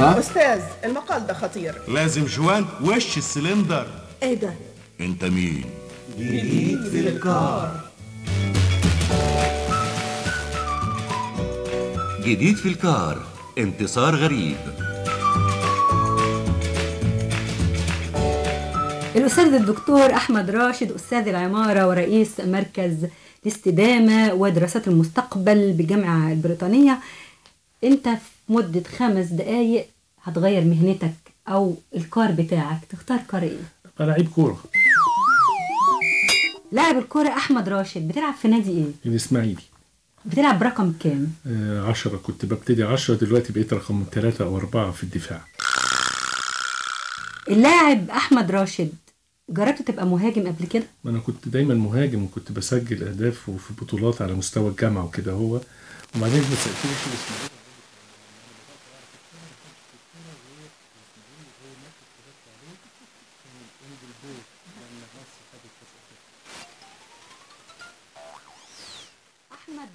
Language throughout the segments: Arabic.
أستاذ المقال ده خطير. لازم جوان وش السلندر. إيه ده؟ أنت مين؟ جديد في الكار انتصار غريب. الأستاذ الدكتور أحمد راشد أستاذ العمارة ورئيس مركز الاستدامة ودراسات المستقبل بالجامعة البريطانية. أنت في مدة خمس دقايق هتغير مهنتك أو الكار بتاعك تختار كار إيه؟ أنا لعيب كورة لاعب الكورة أحمد راشد بتلعب في نادي إيه؟ الإسماعيلي بتلعب برقم كام؟ آه عشرة كنت ببتدي عشرة دلوقتي بقيت رقم ثلاثة أو أربعة في الدفاع اللاعب أحمد راشد جربت تبقى مهاجم قبل كده؟ ما أنا كنت دايما مهاجم وكنت بسجل أهداف وفي بطولات على مستوى الجامعة وكده هو وبعدين ما سألتنيش الإسماعيلي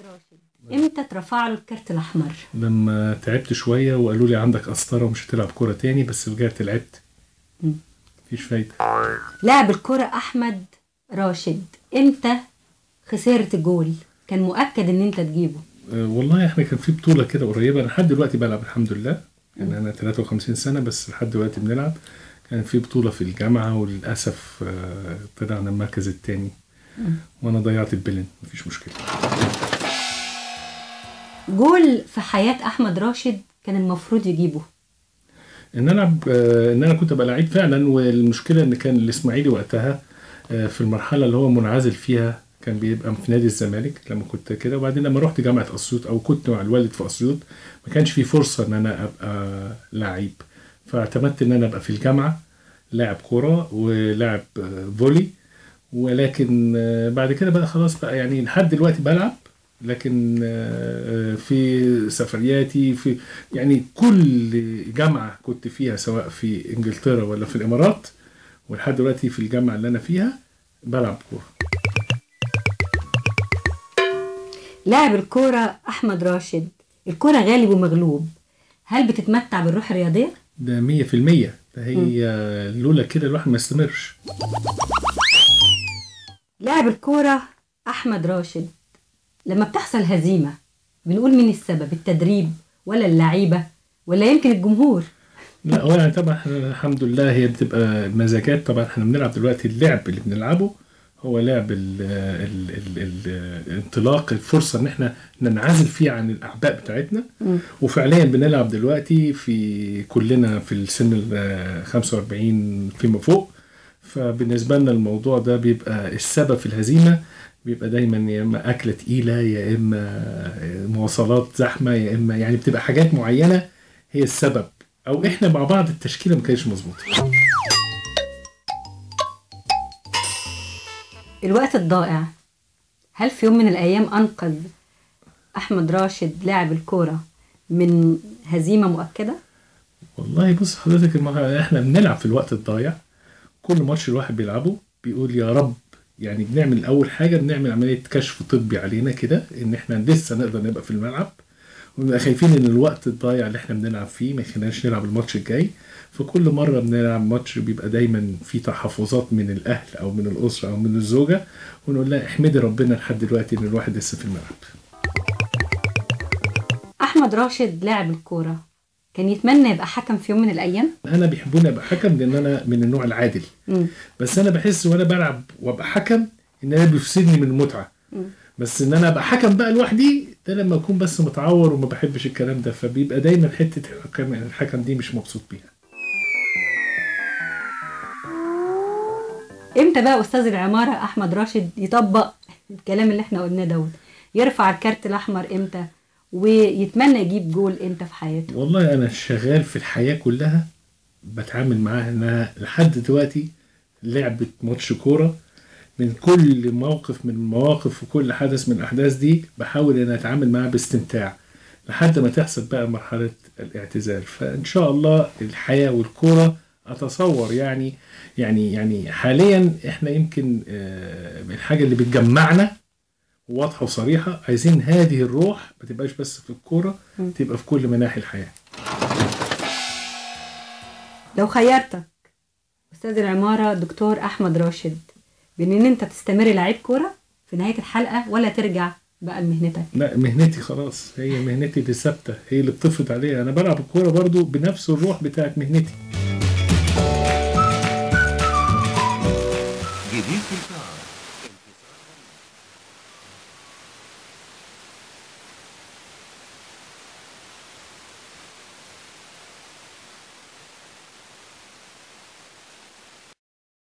أحمد راشد. إمتى اترفع له الكارت الأحمر؟ لما تعبت شوية وقالوا لي عندك قسطرة ومش هتلعب كورة تاني بس رجعت لعبت. مفيش فايدة. لاعب الكرة أحمد راشد إمتى خسرت جول؟ كان مؤكد إن أنت تجيبه. آه، والله إحنا كان في بطولة كده قريبة. أنا لحد دلوقتي بلعب الحمد لله. يعني أنا 53 سنة بس لحد دلوقتي بنلعب. كان في بطولة في الجامعة وللأسف آه، طلعنا المركز التاني. وأنا ضيعت البلن. مفيش مشكلة. جول في حياة أحمد راشد كان المفروض يجيبه. إن أنا ب- إن أنا كنت أبقى لعيب فعلا والمشكلة إن كان الإسماعيلي وقتها آه، في المرحلة اللي هو منعزل فيها كان بيبقى في نادي الزمالك لما كنت كده. وبعدين لما رحت جامعة أسيوط أو كنت مع الوالد في أسيوط ما كانش في فرصة إن أنا أبقى لعيب. فاعتمدت إن أنا أبقى في الجامعة لاعب كرة ولاعب آه، فولي. ولكن آه، بعد كده بقى خلاص بقى يعني لحد دلوقتي بلعب. لكن آه، آه، في سفرياتي في يعني كل جامعة كنت فيها سواء في إنجلترا ولا في الإمارات ولحد دلوقتي في الجامعة اللي أنا فيها بلعب كورة. لاعب الكرة أحمد راشد. الكرة غالب ومغلوب. هل بتتمتع بالروح الرياضية؟ ده مية في المية. ده هي لولا كده الواحد ما يستمرش. لاعب الكرة أحمد راشد. لما بتحصل هزيمة بنقول مين السبب التدريب ولا اللعيبة ولا يمكن الجمهور؟ لا هو يعني طبعا الحمد لله هي بتبقى مزاجات. طبعا إحنا بنلعب دلوقتي اللعب اللي بنلعبه هو لعب ال ال ال ال الانطلاق الفرصة إن إحنا ننعزل فيه عن الأعباء بتاعتنا. وفعليا بنلعب دلوقتي في كلنا في السن ال 45 فيما فوق. فبالنسبة لنا الموضوع ده بيبقى السبب في الهزيمة. بيبقى دايما يا إما اكله تقيلة يا إما مواصلات زحمة يا إما يعني بتبقى حاجات معينة هي السبب. أو إحنا مع بعض التشكيلة ما كانتش مظبوطة. الوقت الضائع. هل في يوم من الأيام أنقذ أحمد راشد لاعب الكورة من هزيمة مؤكدة؟ والله بص حضرتك إحنا بنلعب في الوقت الضايع. كل ماتش الواحد بيلعبه بيقول يا رب يعني بنعمل أول حاجة بنعمل عملية كشف طبي علينا كده إن إحنا لسه نقدر نبقى في الملعب. ونبقى خايفين إن الوقت الضايع اللي إحنا بنلعب فيه ما يخليناش نلعب الماتش الجاي. فكل مرة بنلعب ماتش بيبقى دايما في تحفظات من الأهل أو من الأسرة أو من الزوجة ونقول لها احمدي ربنا لحد دلوقتي إن الواحد لسه في الملعب. أحمد راشد لاعب الكورة. كان يتمنى يبقى حكم في يوم من الأيام؟ أنا بيحبوني أبقى حكم لأن أنا من النوع العادل. مم. بس أنا بحس وأنا بلعب وأبقى حكم إن أنا بيفسدني من المتعة. بس إن أنا أبقى حكم بقى لوحدي ده لما أكون بس متعور وما بحبش الكلام ده فبيبقى دايما حتة الحكم الحكم دي مش مبسوط بيها. إمتى بقى أستاذ العمارة أحمد راشد يطبق الكلام اللي إحنا قلناه دوت؟ يرفع الكارت الأحمر إمتى؟ ويتمنى يجيب جول إمتى في حياته. والله أنا شغال في الحياة كلها بتعامل معاها إنها لحد دلوقتي لعبه ماتش كورة. من كل موقف من المواقف وكل حدث من الأحداث دي بحاول ان أتعامل معاها باستمتاع لحد ما تحصل بقى مرحلة الاعتزال. فإن شاء الله الحياة والكورة أتصور يعني يعني يعني حاليا إحنا يمكن آه، الحاجة اللي بتجمعنا واضحة وصريحة. عايزين هذه الروح ما تبقاش بس في الكورة تبقى في كل مناحي الحياة. لو خيرتك أستاذ العمارة دكتور أحمد راشد بين إن أنت تستمر لعيب كورة في نهاية الحلقة ولا ترجع بقى لمهنتك؟ لا مهنتي خلاص. هي مهنتي اللي ثابتة هي اللي بتفرض عليها. أنا بلعب الكوره برضو بنفس الروح بتاعت مهنتي. جديد في